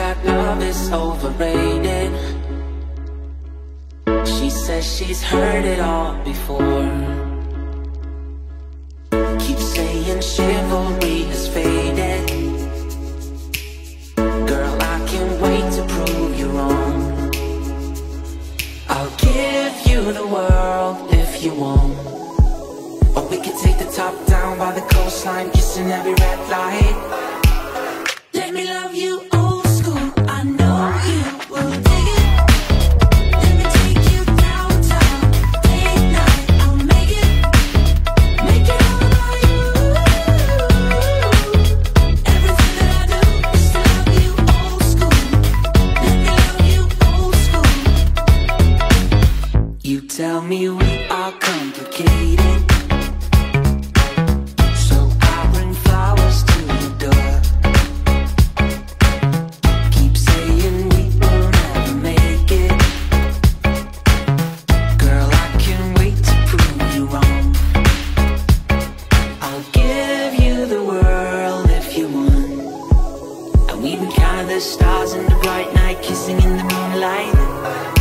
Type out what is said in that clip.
that love is overrated. She says she's heard it all before. Keep saying chivalry has faded. Girl, I can't wait to prove you wrong. I'll give you the world if you want. Or we could take the top down by the coastline Kissing every red light Let me love you old school. I know you will dig it. Let me take you downtown. Late night, I'll make it. Make it all about you. Everything that I do love you old school. Let me love you old school. You tell me we are complicated And count the stars in the bright night Kissing in the moonlight